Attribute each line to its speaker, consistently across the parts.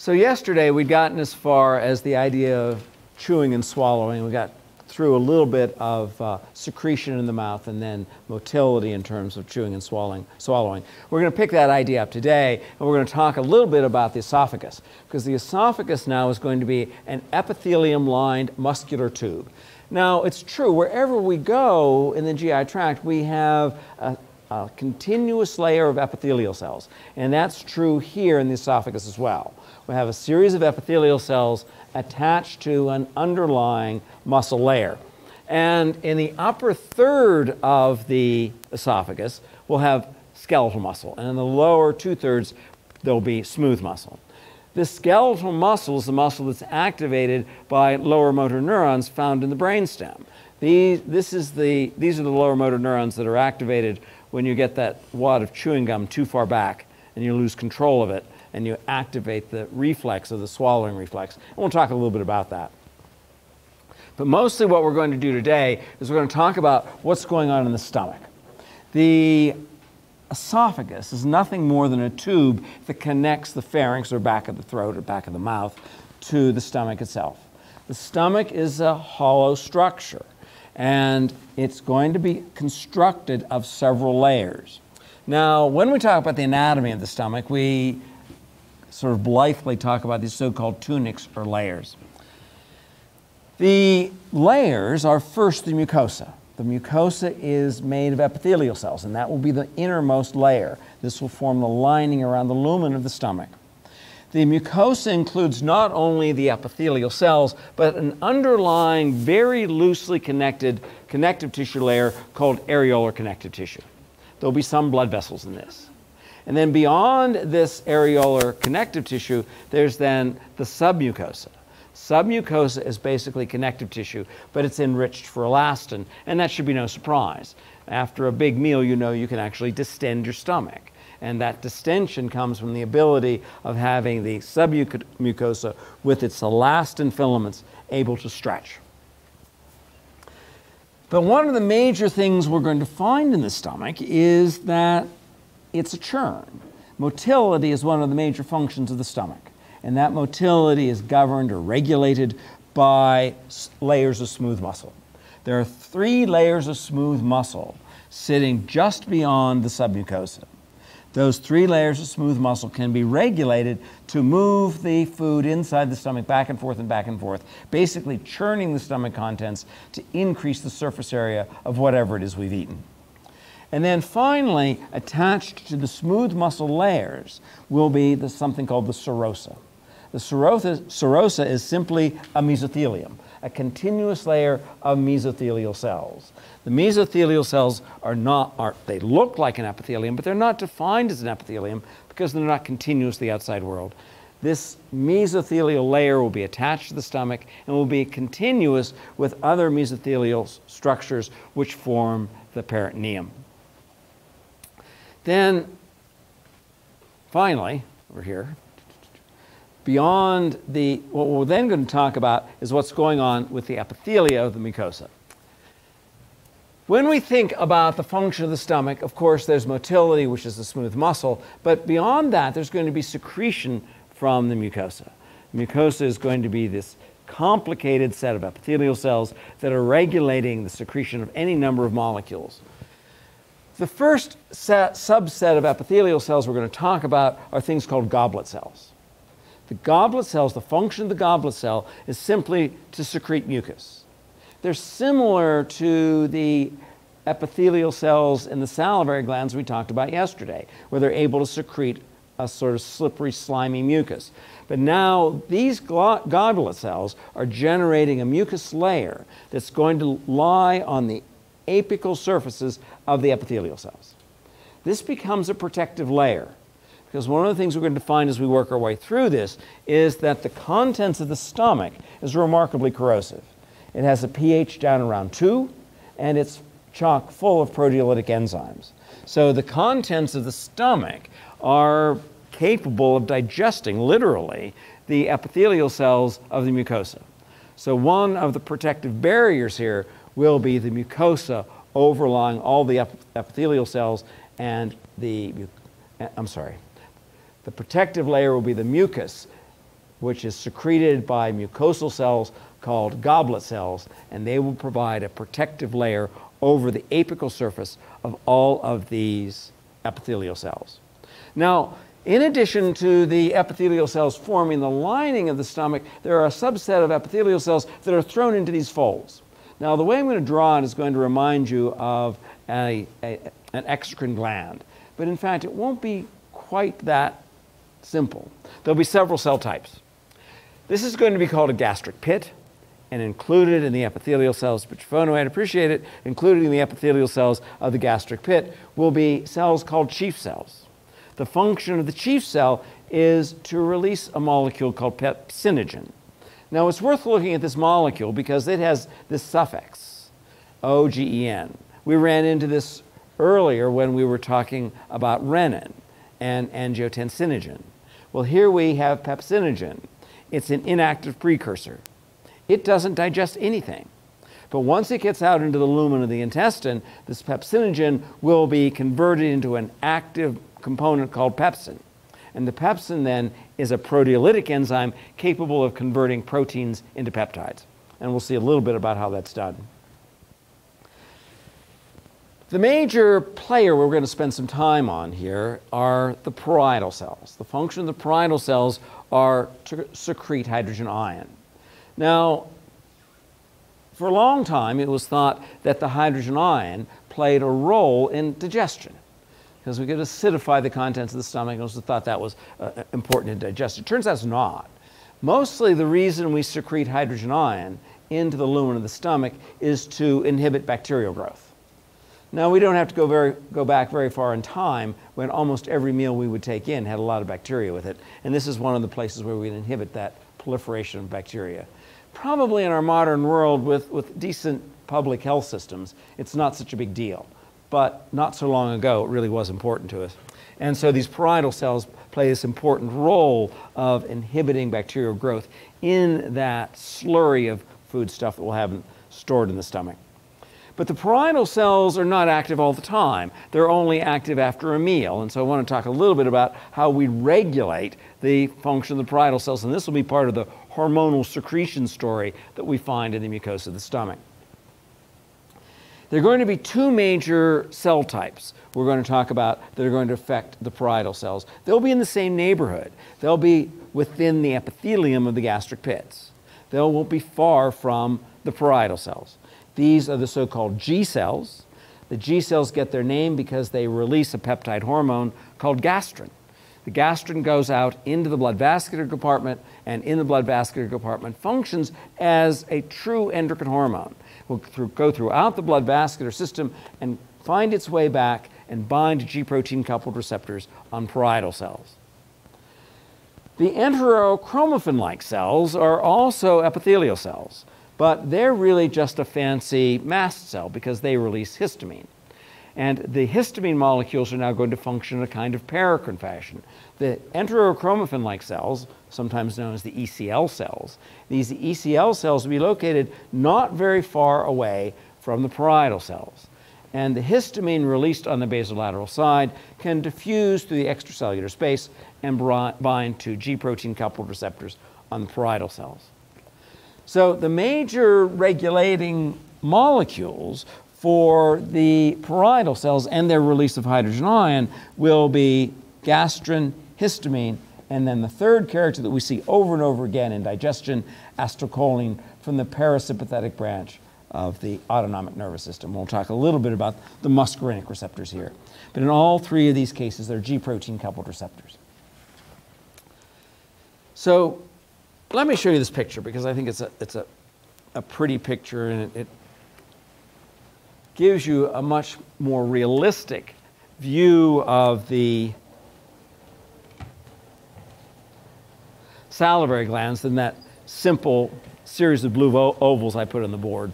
Speaker 1: So yesterday we'd gotten as far as the idea of chewing and swallowing. We got through a little bit of uh, secretion in the mouth and then motility in terms of chewing and swallowing. swallowing. We're going to pick that idea up today and we're going to talk a little bit about the esophagus because the esophagus now is going to be an epithelium lined muscular tube. Now, it's true, wherever we go in the GI tract, we have a, a continuous layer of epithelial cells, and that's true here in the esophagus as well we have a series of epithelial cells attached to an underlying muscle layer. And in the upper third of the esophagus, we'll have skeletal muscle. And in the lower two thirds, there'll be smooth muscle. The skeletal muscle is the muscle that's activated by lower motor neurons found in the brainstem. These, this is the, these are the lower motor neurons that are activated when you get that wad of chewing gum too far back and you lose control of it and you activate the reflex of the swallowing reflex. And we'll talk a little bit about that. But mostly what we're going to do today is we're going to talk about what's going on in the stomach. The esophagus is nothing more than a tube that connects the pharynx or back of the throat or back of the mouth to the stomach itself. The stomach is a hollow structure and it's going to be constructed of several layers. Now, when we talk about the anatomy of the stomach, we sort of blithely talk about these so called tunics or layers. The layers are first the mucosa. The mucosa is made of epithelial cells, and that will be the innermost layer. This will form the lining around the lumen of the stomach. The mucosa includes not only the epithelial cells, but an underlying, very loosely connected connective tissue layer called areolar connective tissue. There'll be some blood vessels in this. And then beyond this areolar connective tissue, there's then the submucosa. Submucosa is basically connective tissue, but it's enriched for elastin, and that should be no surprise. After a big meal, you know you can actually distend your stomach. And that distension comes from the ability of having the submucosa with its elastin filaments able to stretch. But one of the major things we're going to find in the stomach is that it's a churn. Motility is one of the major functions of the stomach, and that motility is governed or regulated by layers of smooth muscle. There are three layers of smooth muscle sitting just beyond the submucosa. Those three layers of smooth muscle can be regulated to move the food inside the stomach back and forth and back and forth, basically churning the stomach contents to increase the surface area of whatever it is we've eaten. And then finally, attached to the smooth muscle layers will be the, something called the serosa. The serosa, serosa is simply a mesothelium, a continuous layer of mesothelial cells. The mesothelial cells are not, are, they look like an epithelium, but they're not defined as an epithelium because they're not continuous to the outside world. This mesothelial layer will be attached to the stomach and will be continuous with other mesothelial structures which form the peritoneum. Then, finally, over here, beyond the, what we're then going to talk about is what's going on with the epithelia of the mucosa. When we think about the function of the stomach, of course, there's motility, which is the smooth muscle, but beyond that, there's going to be secretion from the mucosa. The mucosa is going to be this complicated set of epithelial cells that are regulating the secretion of any number of molecules. The first set, subset of epithelial cells we're going to talk about are things called goblet cells. The goblet cells, the function of the goblet cell is simply to secrete mucus. They're similar to the epithelial cells in the salivary glands we talked about yesterday, where they're able to secrete a sort of slippery, slimy mucus. But now these goblet cells are generating a mucus layer that's going to lie on the apical surfaces of the epithelial cells. This becomes a protective layer because one of the things we're going to find as we work our way through this is that the contents of the stomach is remarkably corrosive. It has a pH down around 2 and it's chock full of proteolytic enzymes. So the contents of the stomach are capable of digesting, literally, the epithelial cells of the mucosa. So one of the protective barriers here will be the mucosa overlying all the epithelial cells and the, eh, I'm sorry, the protective layer will be the mucus which is secreted by mucosal cells called goblet cells, and they will provide a protective layer over the apical surface of all of these epithelial cells. Now, in addition to the epithelial cells forming the lining of the stomach, there are a subset of epithelial cells that are thrown into these folds. Now, the way I'm going to draw it is going to remind you of a, a, an exocrine gland, but in fact, it won't be quite that simple. There'll be several cell types. This is going to be called a gastric pit, and included in the epithelial cells, which I'd appreciate it, included in the epithelial cells of the gastric pit, will be cells called chief cells. The function of the chief cell is to release a molecule called pepsinogen. Now, it's worth looking at this molecule because it has this suffix, OGEN. We ran into this earlier when we were talking about renin and angiotensinogen. Well, here we have pepsinogen. It's an inactive precursor. It doesn't digest anything. But once it gets out into the lumen of the intestine, this pepsinogen will be converted into an active component called pepsin. And the pepsin then is a proteolytic enzyme capable of converting proteins into peptides. And we'll see a little bit about how that's done. The major player we're going to spend some time on here are the parietal cells. The function of the parietal cells are to secrete hydrogen ion. Now, for a long time, it was thought that the hydrogen ion played a role in digestion because we could acidify the contents of the stomach. and also thought that was uh, important in digestion. It turns out it's not. Mostly the reason we secrete hydrogen ion into the lumen of the stomach is to inhibit bacterial growth. Now, we don't have to go, very, go back very far in time when almost every meal we would take in had a lot of bacteria with it. And this is one of the places where we inhibit that proliferation of bacteria. Probably in our modern world with, with decent public health systems, it's not such a big deal but not so long ago, it really was important to us. And so these parietal cells play this important role of inhibiting bacterial growth in that slurry of food stuff that we'll have stored in the stomach. But the parietal cells are not active all the time. They're only active after a meal. And so I want to talk a little bit about how we regulate the function of the parietal cells. And this will be part of the hormonal secretion story that we find in the mucosa of the stomach. There are going to be two major cell types we're going to talk about that are going to affect the parietal cells. They'll be in the same neighborhood. They'll be within the epithelium of the gastric pits. They won't be far from the parietal cells. These are the so-called G cells. The G cells get their name because they release a peptide hormone called gastrin. The gastrin goes out into the blood vascular compartment and in the blood vascular compartment functions as a true endocrine hormone will through, go throughout the blood vascular system and find its way back and bind G protein coupled receptors on parietal cells. The enterochromaffin like cells are also epithelial cells, but they're really just a fancy mast cell because they release histamine. And the histamine molecules are now going to function in a kind of paracrine fashion. The enterochromaffin like cells, sometimes known as the ECL cells, these ECL cells will be located not very far away from the parietal cells. And the histamine released on the basolateral side can diffuse through the extracellular space and bind to G protein coupled receptors on the parietal cells. So the major regulating molecules for the parietal cells and their release of hydrogen ion will be gastrin, histamine, and then the third character that we see over and over again in digestion, acetylcholine from the parasympathetic branch of the autonomic nervous system. We'll talk a little bit about the muscarinic receptors here. But in all three of these cases, they're G protein coupled receptors. So let me show you this picture because I think it's a, it's a, a pretty picture and it, it gives you a much more realistic view of the salivary glands than that simple series of blue ovals I put on the board.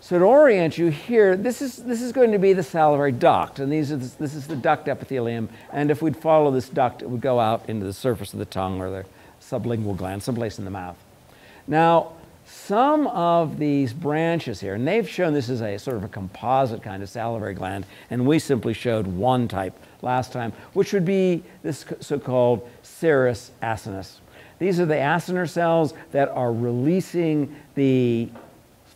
Speaker 1: So to orient you here, this is, this is going to be the salivary duct, and these are the, this is the duct epithelium, and if we'd follow this duct, it would go out into the surface of the tongue or the sublingual gland, someplace in the mouth. Now, some of these branches here, and they've shown this is a sort of a composite kind of salivary gland, and we simply showed one type last time, which would be this so-called serous acinus. These are the acinar cells that are releasing the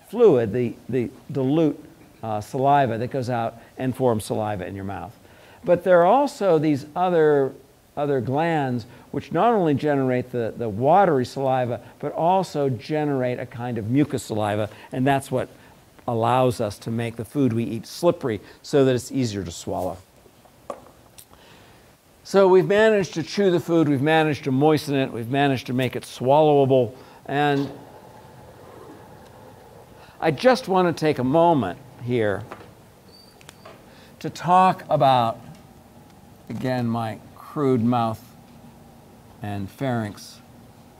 Speaker 1: fluid, the, the dilute uh, saliva that goes out and forms saliva in your mouth. But there are also these other, other glands which not only generate the, the watery saliva, but also generate a kind of mucus saliva, and that's what allows us to make the food we eat slippery so that it's easier to swallow. So we've managed to chew the food, we've managed to moisten it, we've managed to make it swallowable, and I just want to take a moment here to talk about, again, my crude mouth and pharynx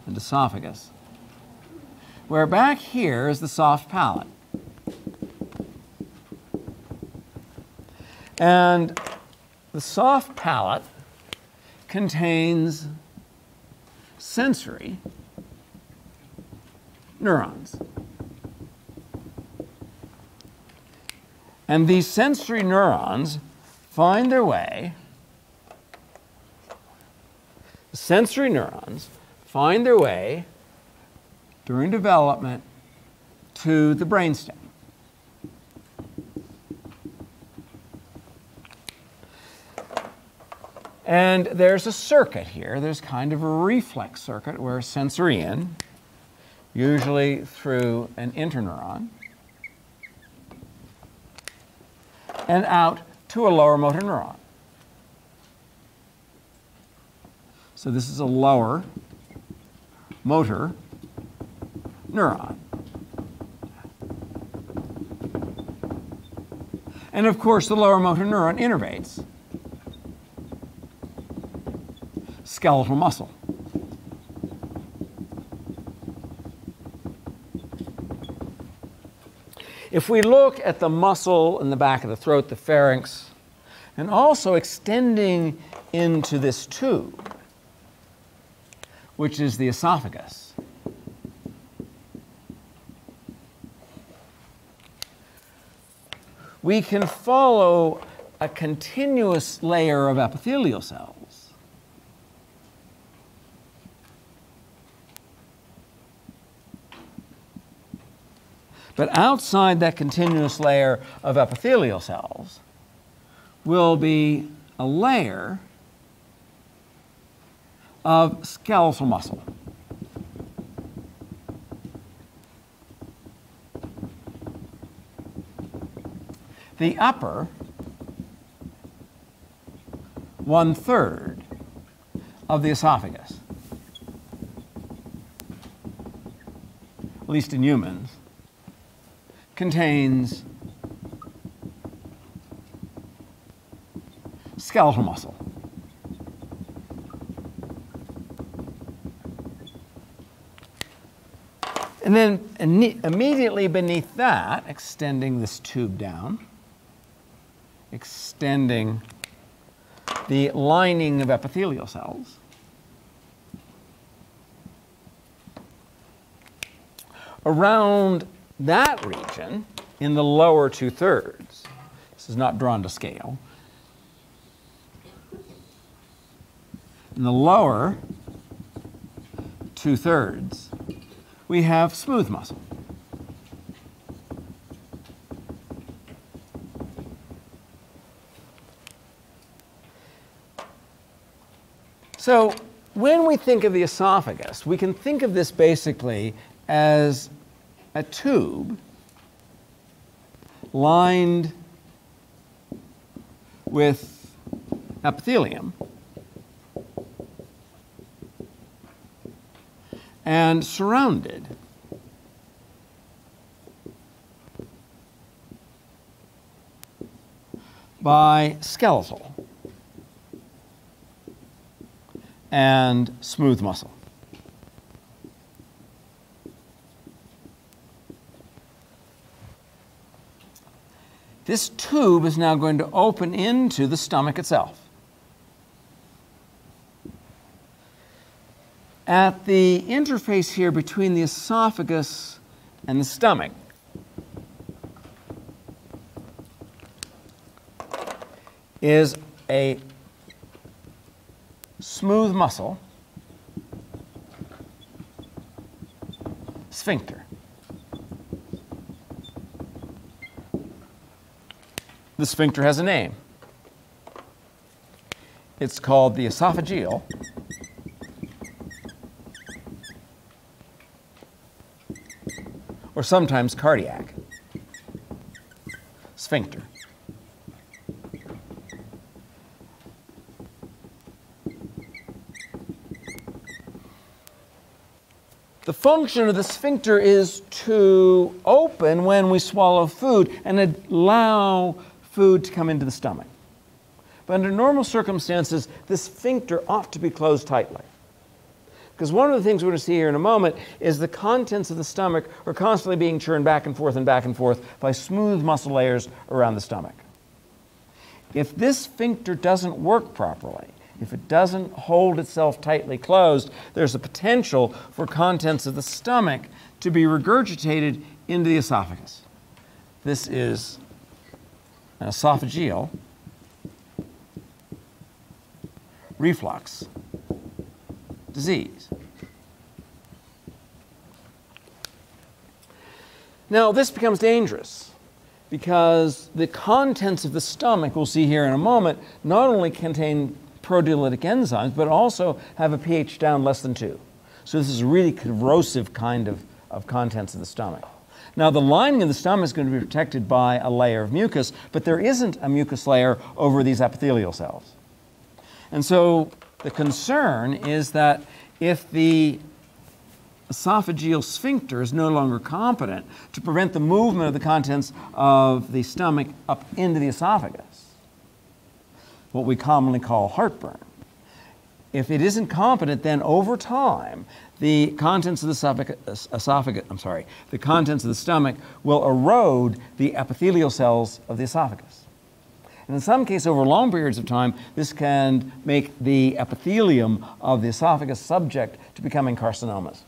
Speaker 1: and esophagus, where back here is the soft palate. And the soft palate contains sensory neurons. And these sensory neurons find their way, sensory neurons find their way during development to the brainstem. And there's a circuit here. There's kind of a reflex circuit where sensory in, usually through an interneuron, and out to a lower motor neuron. So this is a lower motor neuron. And of course, the lower motor neuron innervates skeletal muscle. If we look at the muscle in the back of the throat, the pharynx, and also extending into this tube, which is the esophagus, we can follow a continuous layer of epithelial cells But outside that continuous layer of epithelial cells will be a layer of skeletal muscle. The upper one third of the esophagus, at least in humans, contains skeletal muscle. And then immediately beneath that, extending this tube down, extending the lining of epithelial cells, around that region in the lower two thirds, this is not drawn to scale, in the lower two thirds, we have smooth muscle. So when we think of the esophagus, we can think of this basically as a tube lined with epithelium and surrounded by skeletal and smooth muscle. This tube is now going to open into the stomach itself. At the interface here between the esophagus and the stomach. Is a smooth muscle, sphincter. The sphincter has a name. It's called the esophageal or sometimes cardiac sphincter. The function of the sphincter is to open when we swallow food and allow food to come into the stomach. But under normal circumstances, the sphincter ought to be closed tightly. Because one of the things we're going to see here in a moment is the contents of the stomach are constantly being churned back and forth and back and forth by smooth muscle layers around the stomach. If this sphincter doesn't work properly, if it doesn't hold itself tightly closed, there's a potential for contents of the stomach to be regurgitated into the esophagus. This is an esophageal reflux disease. Now, this becomes dangerous because the contents of the stomach, we'll see here in a moment, not only contain proteolytic enzymes, but also have a pH down less than 2. So this is a really corrosive kind of, of contents of the stomach. Now, the lining of the stomach is going to be protected by a layer of mucus, but there isn't a mucus layer over these epithelial cells. And so the concern is that if the esophageal sphincter is no longer competent to prevent the movement of the contents of the stomach up into the esophagus, what we commonly call heartburn. If it isn't competent, then over time, the contents of the uh, esophagus, I'm sorry, the contents of the stomach will erode the epithelial cells of the esophagus. And in some cases, over long periods of time, this can make the epithelium of the esophagus subject to becoming carcinomas.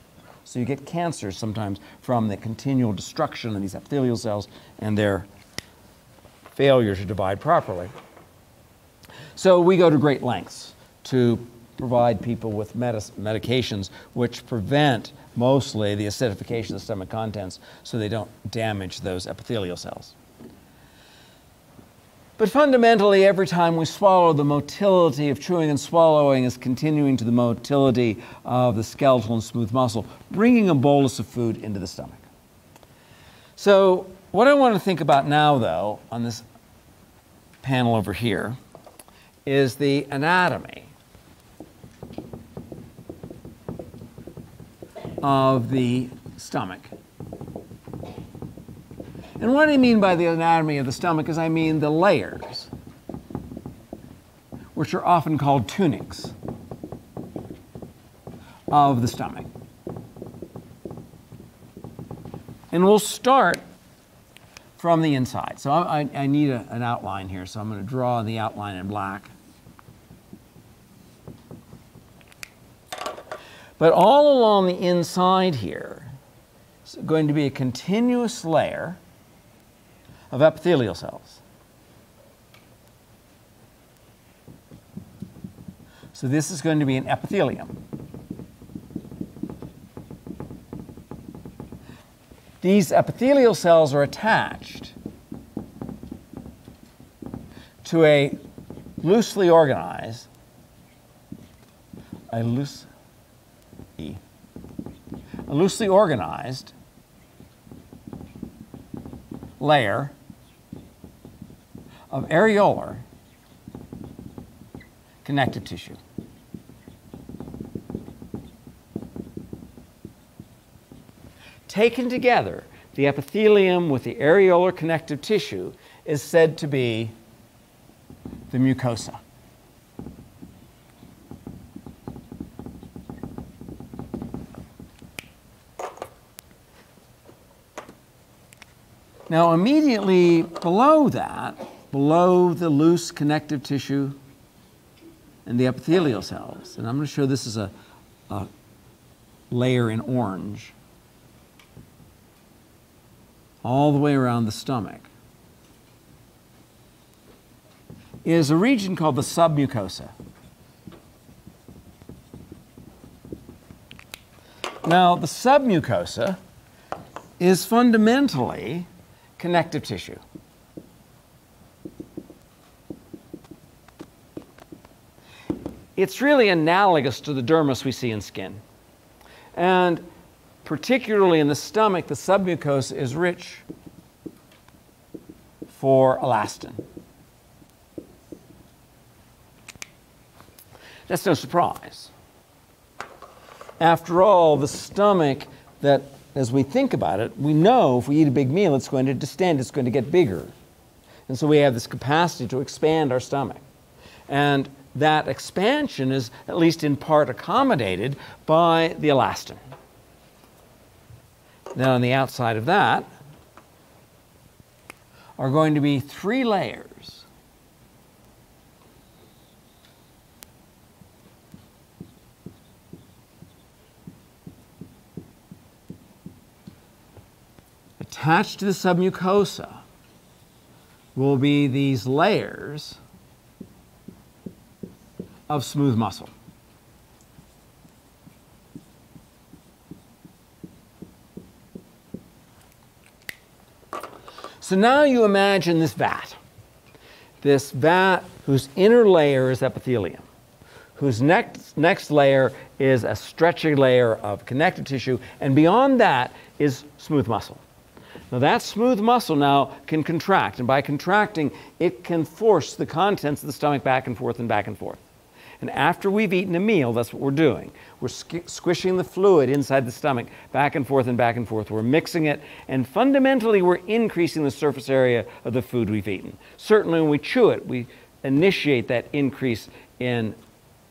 Speaker 1: So you get cancers sometimes from the continual destruction of these epithelial cells and their failure to divide properly. So we go to great lengths to provide people with medications which prevent mostly the acidification of the stomach contents so they don't damage those epithelial cells. But fundamentally, every time we swallow, the motility of chewing and swallowing is continuing to the motility of the skeletal and smooth muscle, bringing a bolus of food into the stomach. So, what I want to think about now, though, on this panel over here, is the anatomy of the stomach. And what I mean by the anatomy of the stomach is I mean the layers, which are often called tunics of the stomach. And we'll start from the inside. So I, I need a, an outline here, so I'm going to draw the outline in black. But all along the inside here is going to be a continuous layer of epithelial cells. So this is going to be an epithelium. These epithelial cells are attached to a loosely organized, a, loose, loosely organized layer of areolar connective tissue. Taken together, the epithelium with the areolar connective tissue is said to be the mucosa. Now, immediately below that below the loose connective tissue and the epithelial cells. And I'm going to show this as a, a layer in orange. all the way around the stomach is a region called the submucosa. Now, the submucosa is fundamentally connective tissue. It's really analogous to the dermis we see in skin. And particularly in the stomach, the submucosa is rich for elastin. That's no surprise. After all, the stomach, that as we think about it, we know if we eat a big meal, it's going to distend, it's going to get bigger. And so we have this capacity to expand our stomach. And that expansion is at least in part accommodated by the elastin. Then on the outside of that are going to be three layers. Attached to the submucosa will be these layers of smooth muscle. So now you imagine this vat, this vat whose inner layer is epithelium, whose next, next layer is a stretchy layer of connective tissue, and beyond that is smooth muscle. Now that smooth muscle now can contract, and by contracting, it can force the contents of the stomach back and forth and back and forth. And after we've eaten a meal, that's what we're doing. We're squishing the fluid inside the stomach back and forth and back and forth. We're mixing it, and fundamentally, we're increasing the surface area of the food we've eaten. Certainly, when we chew it, we initiate that increase in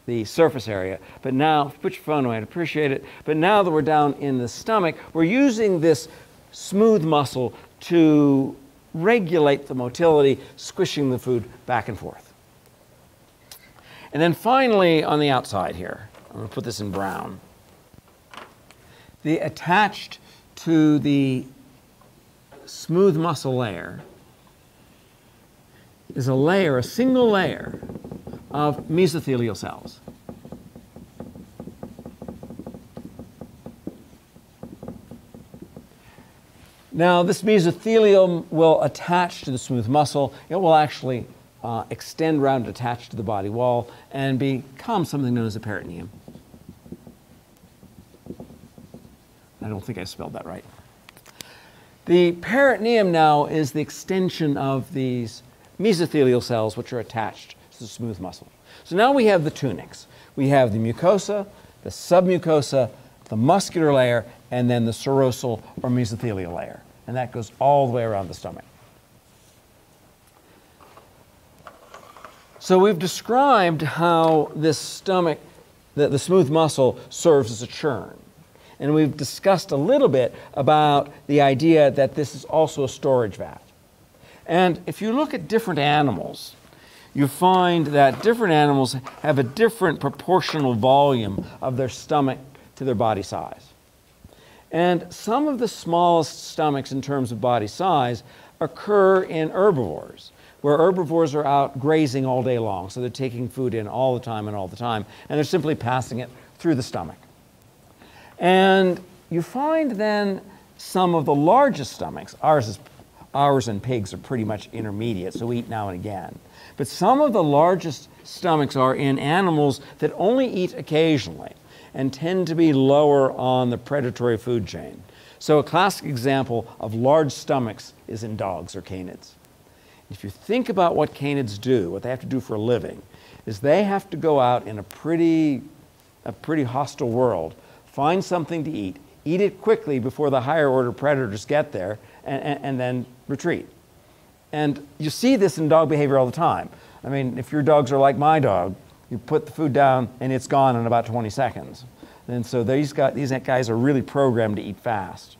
Speaker 1: the surface area. But now, put your phone away, I'd appreciate it. But now that we're down in the stomach, we're using this smooth muscle to regulate the motility, squishing the food back and forth. And then finally, on the outside here, I'm going to put this in brown. The attached to the smooth muscle layer is a layer, a single layer of mesothelial cells. Now, this mesothelium will attach to the smooth muscle. It will actually uh, extend around, and attach to the body wall, and become something known as a peritoneum. I don't think I spelled that right. The peritoneum now is the extension of these mesothelial cells which are attached to the smooth muscle. So now we have the tunics. We have the mucosa, the submucosa, the muscular layer, and then the serosal or mesothelial layer. And that goes all the way around the stomach. So we've described how this stomach, the, the smooth muscle, serves as a churn. And we've discussed a little bit about the idea that this is also a storage vat. And if you look at different animals, you find that different animals have a different proportional volume of their stomach to their body size. And some of the smallest stomachs in terms of body size occur in herbivores where herbivores are out grazing all day long. So they're taking food in all the time and all the time, and they're simply passing it through the stomach. And you find then some of the largest stomachs, ours, is, ours and pigs are pretty much intermediate, so we eat now and again. But some of the largest stomachs are in animals that only eat occasionally and tend to be lower on the predatory food chain. So a classic example of large stomachs is in dogs or canids. If you think about what canids do, what they have to do for a living, is they have to go out in a pretty, a pretty hostile world, find something to eat, eat it quickly before the higher order predators get there, and, and, and then retreat. And you see this in dog behavior all the time. I mean, if your dogs are like my dog, you put the food down and it's gone in about 20 seconds. And so these guys, these guys are really programmed to eat fast.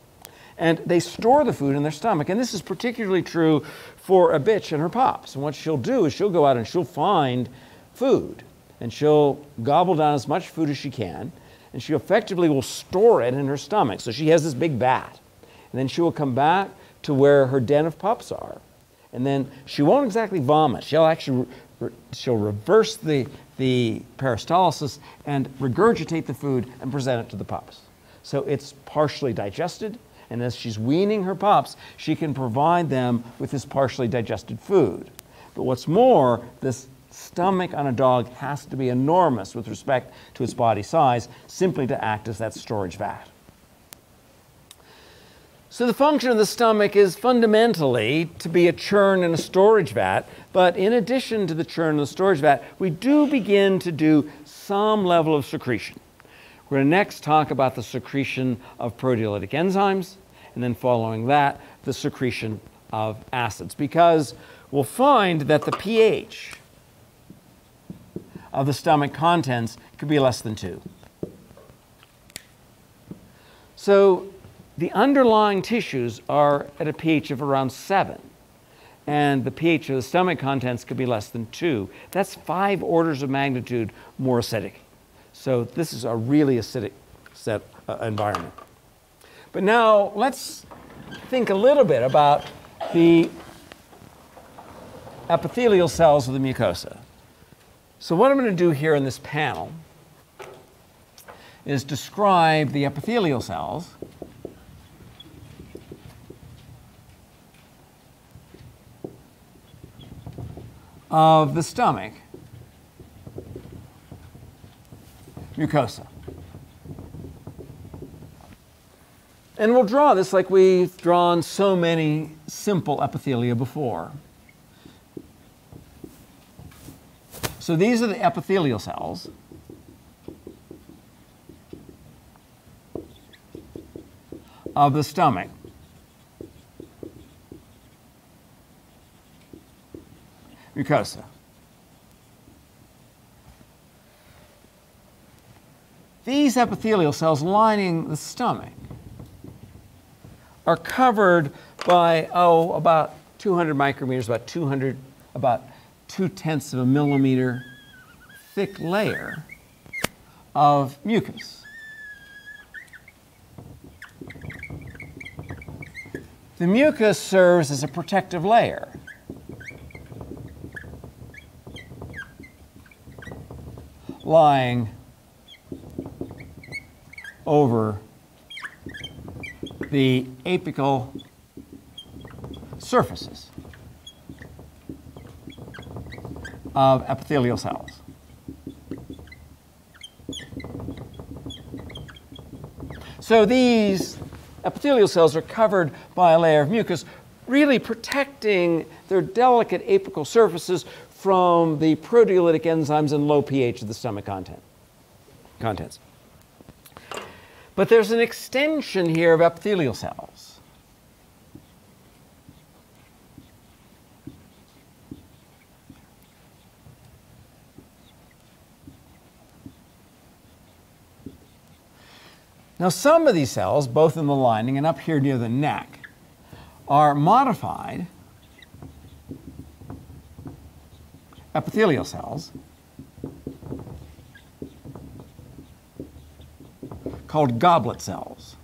Speaker 1: And they store the food in their stomach. And this is particularly true for a bitch and her pops. And what she'll do is she'll go out and she'll find food. And she'll gobble down as much food as she can. And she effectively will store it in her stomach. So she has this big vat. And then she will come back to where her den of pups are. And then she won't exactly vomit. She'll actually she'll reverse the, the peristalsis and regurgitate the food and present it to the pups. So it's partially digested, and as she's weaning her pups, she can provide them with this partially digested food. But what's more, this stomach on a dog has to be enormous with respect to its body size, simply to act as that storage vat. So the function of the stomach is fundamentally to be a churn and a storage vat, but in addition to the churn and the storage vat, we do begin to do some level of secretion. We're going to next talk about the secretion of proteolytic enzymes, and then following that, the secretion of acids, because we'll find that the pH of the stomach contents could be less than 2. So the underlying tissues are at a pH of around 7, and the pH of the stomach contents could be less than 2. That's five orders of magnitude more acidic. So this is a really acidic set, uh, environment. But now let's think a little bit about the epithelial cells of the mucosa. So what I'm going to do here in this panel is describe the epithelial cells of the stomach mucosa. And we'll draw this like we've drawn so many simple epithelia before. So these are the epithelial cells. of the stomach. These epithelial cells lining the stomach are covered by, oh, about 200 micrometers, about 200, about two tenths of a millimeter thick layer of mucus. The mucus serves as a protective layer. Lying over the apical surfaces of epithelial cells. So these epithelial cells are covered by a layer of mucus, really protecting their delicate apical surfaces from the proteolytic enzymes and low pH of the stomach content, contents. But there's an extension here of epithelial cells. Now, some of these cells, both in the lining and up here near the neck, are modified epithelial cells called goblet cells.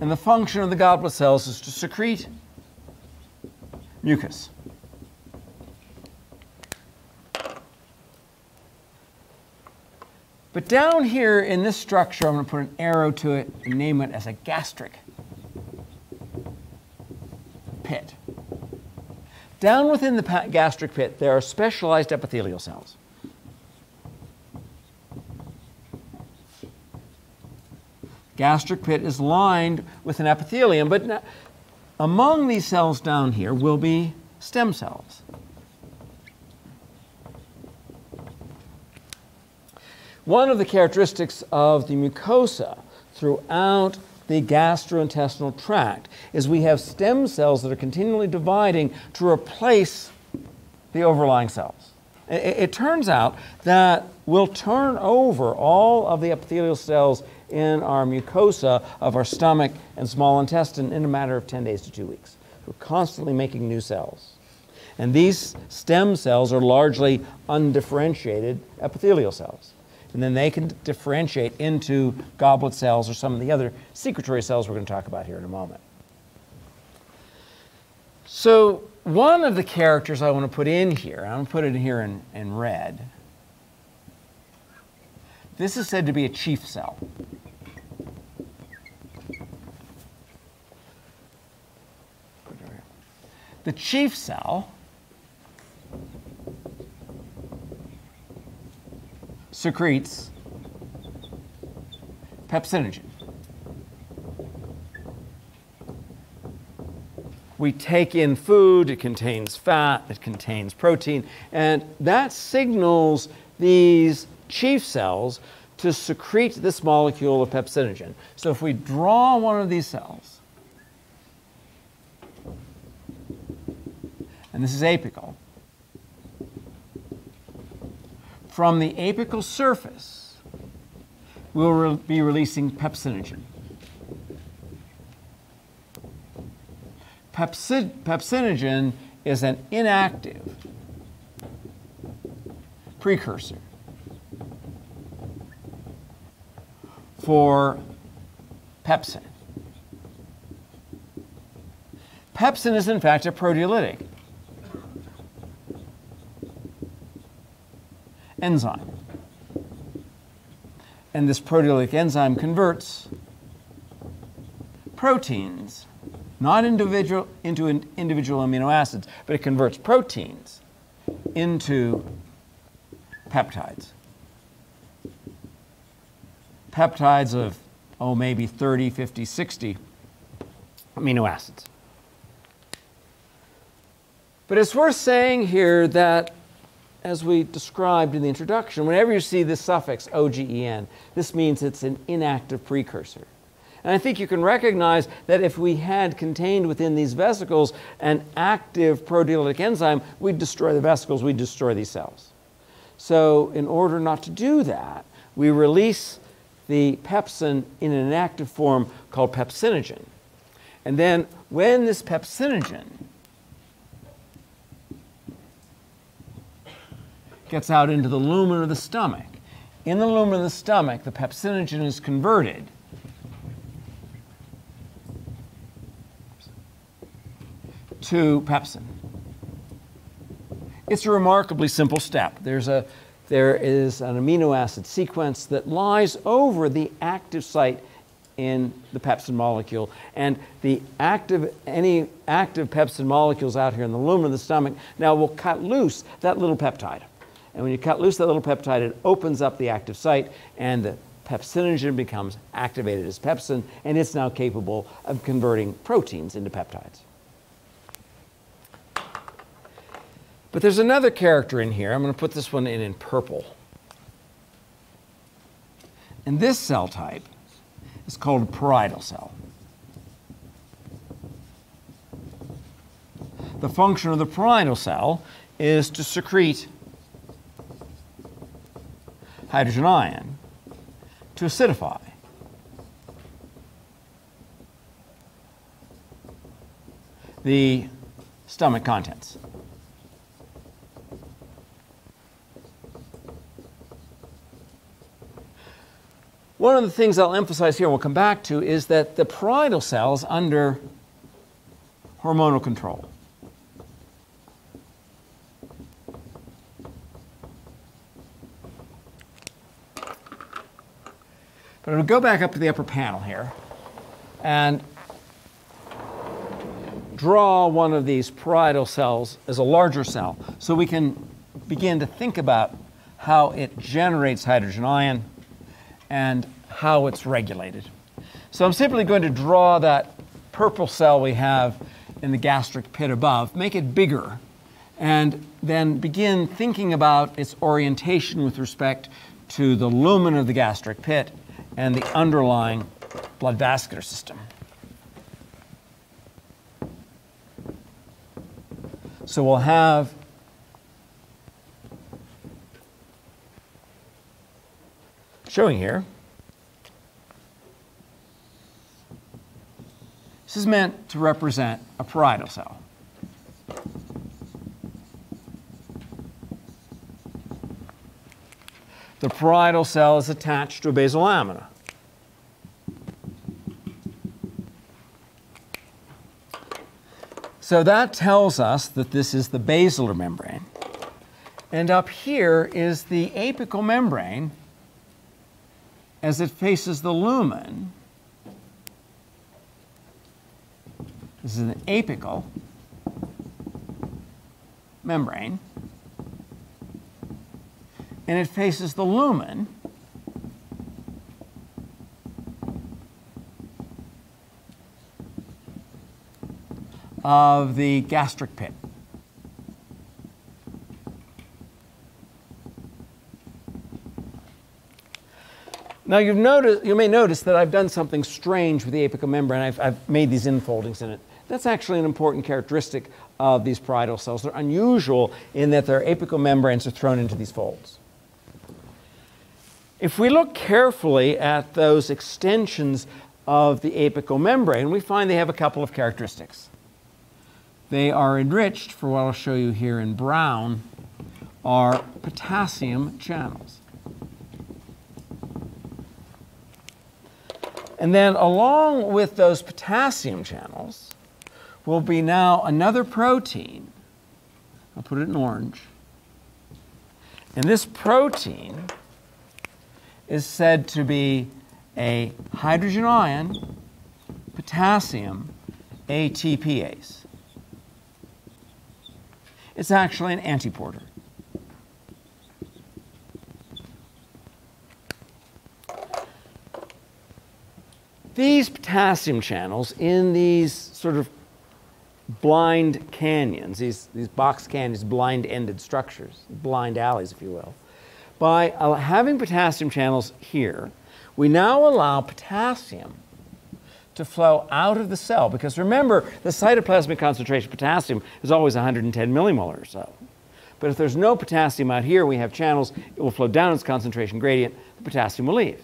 Speaker 1: And the function of the goblet cells is to secrete mucus. But down here in this structure, I'm going to put an arrow to it and name it as a gastric pit. Down within the gastric pit, there are specialized epithelial cells. gastric pit is lined with an epithelium, but among these cells down here will be stem cells. One of the characteristics of the mucosa throughout the gastrointestinal tract is we have stem cells that are continually dividing to replace the overlying cells. It, it turns out that we'll turn over all of the epithelial cells in our mucosa of our stomach and small intestine in a matter of 10 days to two weeks. We're constantly making new cells. And these stem cells are largely undifferentiated epithelial cells. And then they can differentiate into goblet cells or some of the other secretory cells we're going to talk about here in a moment. So one of the characters I want to put in here, I'm going to put it here in, in red. This is said to be a chief cell. The chief cell secretes pepsinogen. We take in food, it contains fat, it contains protein, and that signals these chief cells to secrete this molecule of pepsinogen. So if we draw one of these cells, and this is apical, from the apical surface, we'll re be releasing pepsinogen. Pepsi pepsinogen is an inactive precursor for pepsin. Pepsin is in fact a proteolytic. Enzyme. And this proteolytic enzyme converts proteins, not individual, into individual amino acids, but it converts proteins into peptides. Peptides of, oh, maybe 30, 50, 60 amino acids. But it's worth saying here that as we described in the introduction, whenever you see this suffix OGEN, this means it's an inactive precursor. And I think you can recognize that if we had contained within these vesicles an active proteolytic enzyme, we'd destroy the vesicles, we'd destroy these cells. So in order not to do that, we release the pepsin in an inactive form called pepsinogen. And then when this pepsinogen gets out into the lumen of the stomach. In the lumen of the stomach, the pepsinogen is converted to pepsin. It's a remarkably simple step. There's a, there is an amino acid sequence that lies over the active site in the pepsin molecule. And the active, any active pepsin molecules out here in the lumen of the stomach now will cut loose that little peptide. And when you cut loose that little peptide, it opens up the active site and the pepsinogen becomes activated as pepsin, and it's now capable of converting proteins into peptides. But there's another character in here. I'm going to put this one in in purple. And this cell type is called a parietal cell. The function of the parietal cell is to secrete hydrogen ion to acidify. the stomach contents. One of the things I'll emphasize here, we'll come back to, is that the parietal cells under hormonal control. But I'll go back up to the upper panel here and draw one of these parietal cells as a larger cell so we can begin to think about how it generates hydrogen ion and how it's regulated. So I'm simply going to draw that purple cell we have in the gastric pit above, make it bigger, and then begin thinking about its orientation with respect to the lumen of the gastric pit and the underlying blood vascular system. So we'll have showing here. This is meant to represent a parietal cell. The parietal cell is attached to a basal lamina. So that tells us that this is the basilar membrane. And up here is the apical membrane as it faces the lumen. This is an apical membrane. And it faces the lumen. of the gastric pit. Now you've noticed, you may notice that I've done something strange with the apical membrane. I've, I've made these infoldings in it. That's actually an important characteristic of these parietal cells. They're unusual in that their apical membranes are thrown into these folds. If we look carefully at those extensions of the apical membrane, we find they have a couple of characteristics. They are enriched, for what I'll show you here in brown, are potassium channels. And then along with those potassium channels will be now another protein. I'll put it in orange. And this protein is said to be a hydrogen ion potassium ATPase. It's actually an antiporter. These potassium channels in these sort of blind canyons, these, these box canyons, blind ended structures, blind alleys, if you will, by having potassium channels here, we now allow potassium to flow out of the cell. Because remember, the cytoplasmic concentration of potassium is always 110 millimolar or so. But if there's no potassium out here, we have channels, it will flow down its concentration gradient, the potassium will leave.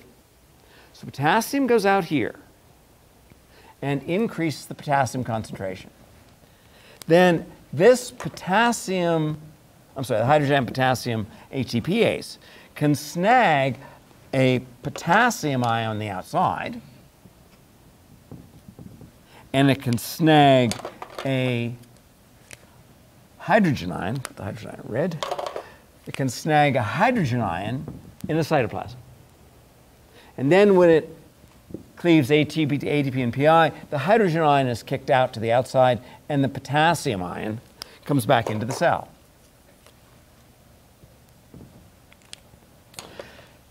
Speaker 1: So potassium goes out here and increases the potassium concentration. Then this potassium, I'm sorry, the hydrogen potassium ATPase can snag a potassium ion on the outside and it can snag a hydrogen ion, the hydrogen ion red, it can snag a hydrogen ion in the cytoplasm. And then when it cleaves ATP to ADP and PI, the hydrogen ion is kicked out to the outside and the potassium ion comes back into the cell.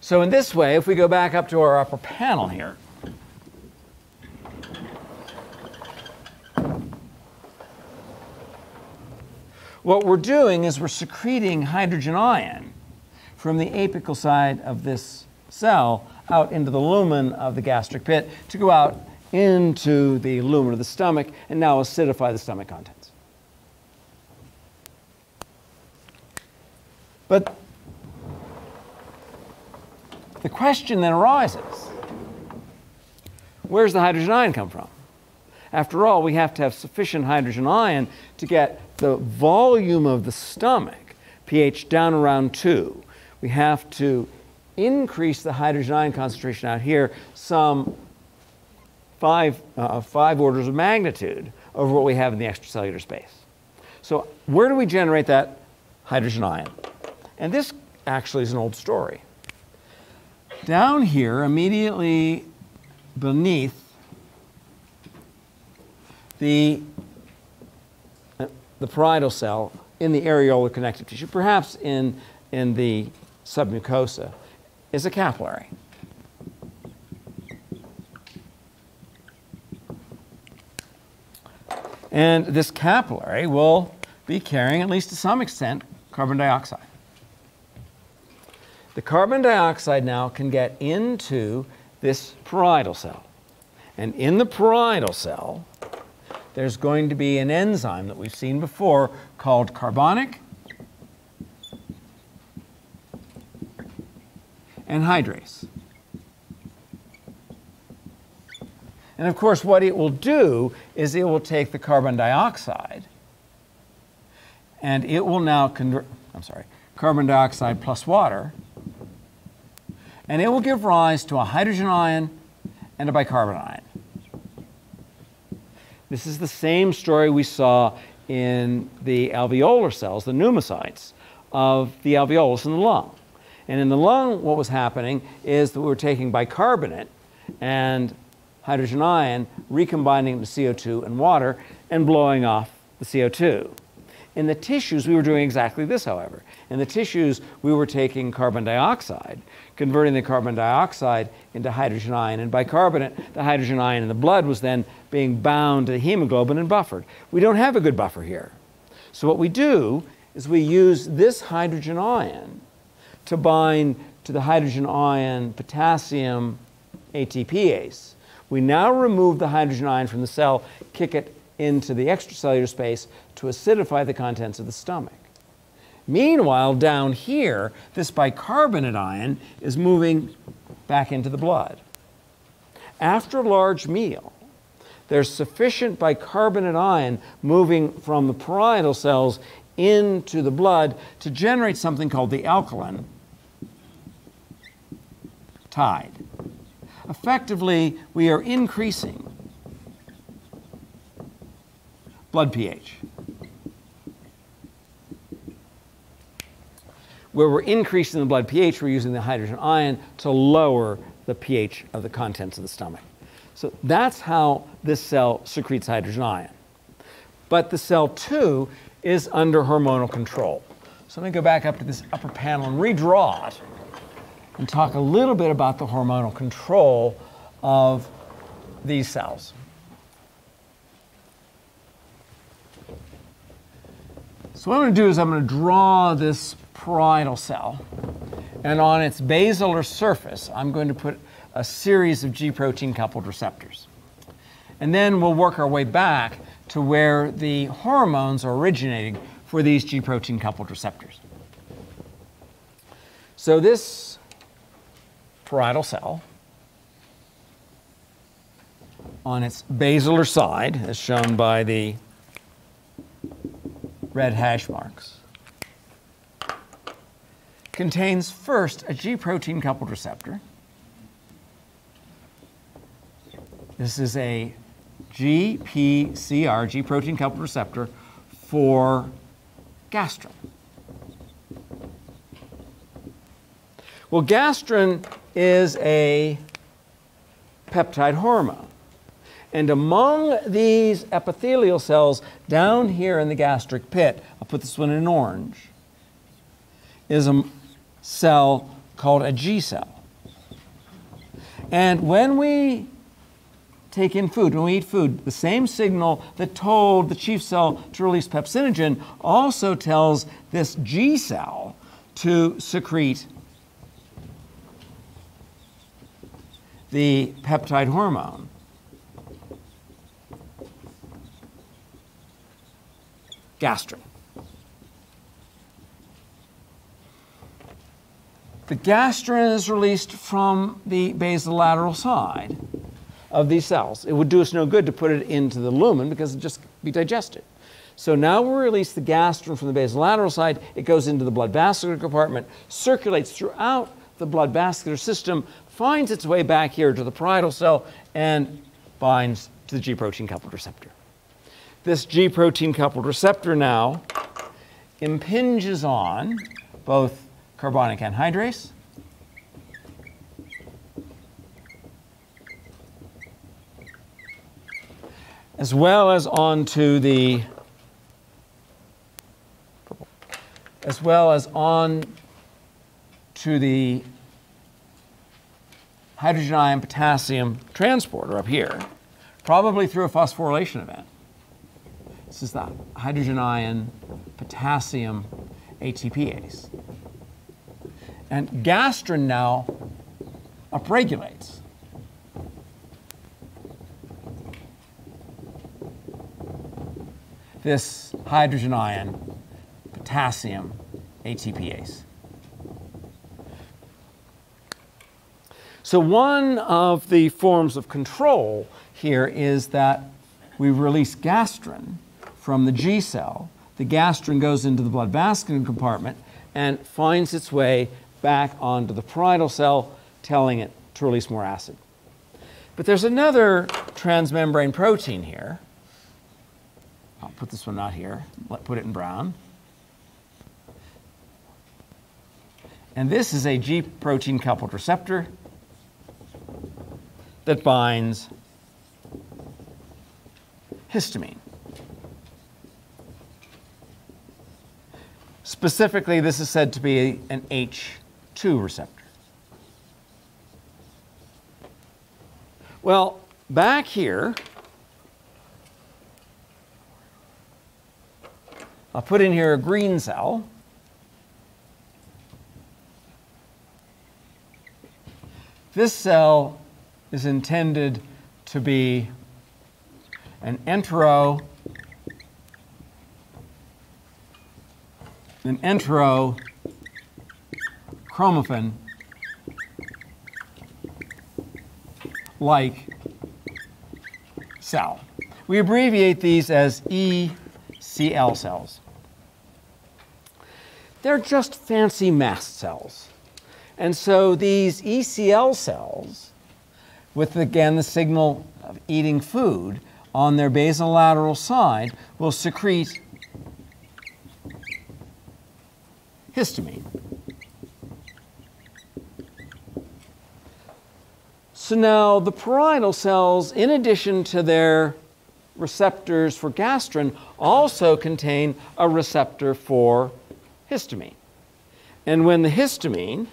Speaker 1: So in this way, if we go back up to our upper panel here, What we're doing is we're secreting hydrogen ion from the apical side of this cell out into the lumen of the gastric pit to go out into the lumen of the stomach and now acidify the stomach contents. But the question then arises where's the hydrogen ion come from? After all, we have to have sufficient hydrogen ion to get the volume of the stomach, pH down around 2. We have to increase the hydrogen ion concentration out here some five, uh, five orders of magnitude over what we have in the extracellular space. So where do we generate that hydrogen ion? And this actually is an old story. Down here, immediately beneath the, the parietal cell in the areolar connective tissue, perhaps in, in the submucosa, is a capillary. And this capillary will be carrying, at least to some extent, carbon dioxide. Carbon dioxide now can get into this parietal cell. And in the parietal cell, there's going to be an enzyme that we've seen before called carbonic anhydrase. And of course, what it will do is it will take the carbon dioxide and it will now convert, I'm sorry, carbon dioxide plus water And it will give rise to a hydrogen ion and a bicarbonate ion. This is the same story we saw in the alveolar cells, the pneumocytes of the alveolus in the lung. And in the lung, what was happening is that we were taking bicarbonate and hydrogen ion, recombining the CO2 and water, and blowing off the CO2. In the tissues, we were doing exactly this, however. In the tissues, we were taking carbon dioxide, converting the carbon dioxide into hydrogen ion and bicarbonate. The hydrogen ion in the blood was then being bound to the hemoglobin and buffered. We don't have a good buffer here. So what we do is we use this hydrogen ion to bind to the hydrogen ion potassium ATPase. We now remove the hydrogen ion from the cell, kick it into the extracellular space to acidify the contents of the stomach. Meanwhile, down here, this bicarbonate ion is moving back into the blood. After a large meal, there's sufficient bicarbonate ion moving from the parietal cells into the blood to generate something called the alkaline tide. Effectively, we are increasing blood pH. Where we're increasing the blood pH, we're using the hydrogen ion to lower the pH of the contents of the stomach. So that's how this cell secretes hydrogen ion. But the cell too is under hormonal control. So let me go back up to this upper panel and redraw it and talk a little bit about the hormonal control of these cells. So what I'm going to do is I'm going to draw this parietal cell, and on its basilar surface, I'm going to put a series of G protein coupled receptors. And then we'll work our way back to where the hormones are originating for these G protein coupled receptors. So this parietal cell on its basilar side, as shown by the red hash marks, contains first a G protein coupled receptor. This is a GPCR, G protein coupled receptor, for gastrin. Well, gastrin is a peptide hormone. And among these epithelial cells down here in the gastric pit, I'll put this one in orange, is a cell called a G cell. And when we take in food, when we eat food, the same signal that told the chief cell to release pepsinogen also tells this G cell to secrete the peptide hormone. gastrin. The gastrin is released from the basolateral side of these cells. It would do us no good to put it into the lumen because it'd just be digested. So now we release the gastrin from the basolateral side. It goes into the blood vascular compartment, circulates throughout the blood vascular system, finds its way back here to the parietal cell, and binds to the G protein coupled receptor. This G protein coupled receptor now impinges on both carbonic anhydrase as well as onto the as well as on to the hydrogen ion potassium transporter up here, probably through a phosphorylation event. This is the hydrogen ion potassium ATPase. And gastrin now upregulates. This hydrogen ion potassium ATPase. So one of the forms of control here is that we release gastrin from the G cell. The gastrin goes into the blood vascular compartment and finds its way back onto the parietal cell, telling it to release more acid. But there's another transmembrane protein here. I'll put this one out here, Let, put it in brown. And this is a G protein coupled receptor that binds histamine. Specifically, this is said to be an H2 receptor. Well, back here, I'll put in here a green cell. This cell is intended to be an entero an entero chromaffin like cell. We abbreviate these as ECL cells. They're just fancy mast cells. And so these ECL cells, with again the signal of eating food on their basolateral side, will secrete histamine. So now the parietal cells, in addition to their receptors for gastrin, also contain a receptor for histamine. And when the histamine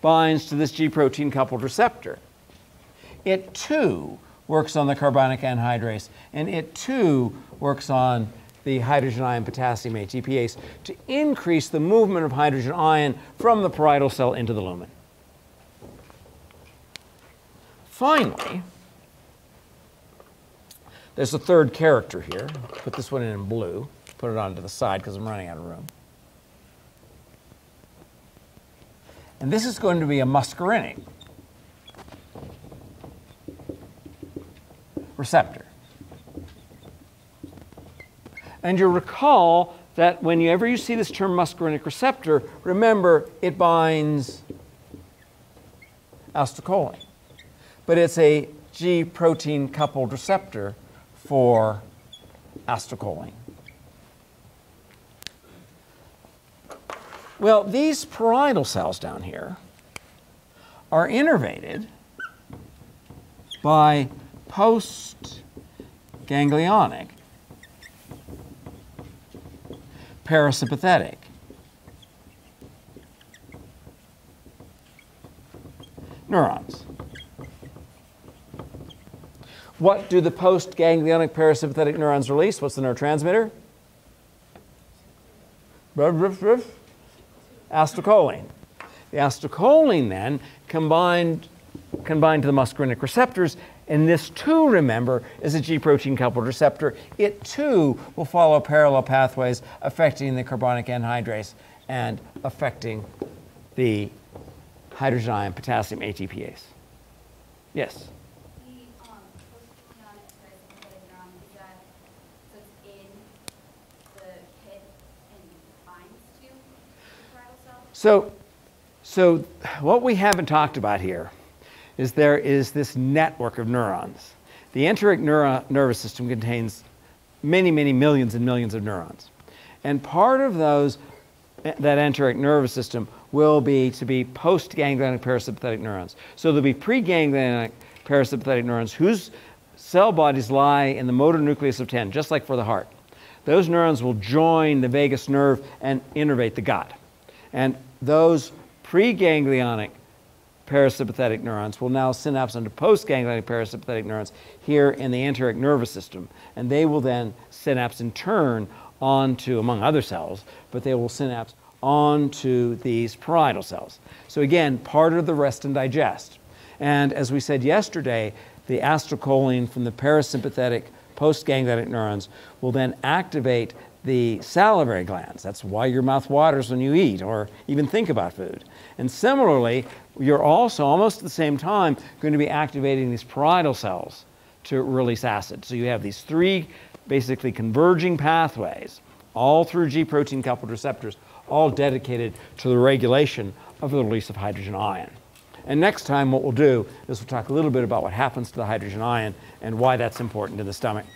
Speaker 1: binds to this G protein coupled receptor, it too works on the carbonic anhydrase, and it too works on the hydrogen ion potassium ATPase to increase the movement of hydrogen ion from the parietal cell into the lumen. Finally, there's a third character here. Put this one in blue. Put it onto the side because I'm running out of room. And this is going to be a muscarinic receptor. And you'll recall that whenever you see this term muscarinic receptor, remember it binds acetylcholine but it's a G protein coupled receptor for acetylcholine. Well, these parietal cells down here are innervated by post-ganglionic parasympathetic neurons. What do the post-ganglionic parasympathetic neurons release? What's the neurotransmitter? Acetylcholine. The acetylcholine then combined, combined to the muscarinic receptors, and this too, remember, is a G protein coupled receptor. It too will follow parallel pathways affecting the carbonic anhydrase and affecting the hydrogen ion potassium ATPase. Yes? So, so what we haven't talked about here is there is this network of neurons. The enteric neuro nervous system contains many, many millions and millions of neurons. And part of those, eh, that enteric nervous system will be to be post-ganglionic parasympathetic neurons. So there'll be pre-ganglionic parasympathetic neurons whose cell bodies lie in the motor nucleus of 10, just like for the heart. Those neurons will join the vagus nerve and innervate the gut. And those preganglionic parasympathetic neurons will now synapse onto postganglionic parasympathetic neurons here in the enteric nervous system. And they will then synapse in turn onto, among other cells, but they will synapse onto these parietal cells. So again, part of the rest and digest. And as we said yesterday, the acetylcholine from the parasympathetic postganglionic neurons will then activate the salivary glands. That's why your mouth waters when you eat or even think about food. And similarly, you're also almost at the same time going to be activating these parietal cells to release acid. So you have these three basically converging pathways all through G protein coupled receptors, all dedicated to the regulation of the release of hydrogen ion. And next time, what we'll do is we'll talk a little bit about what happens to the hydrogen ion and why that's important in the stomach.